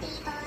띠가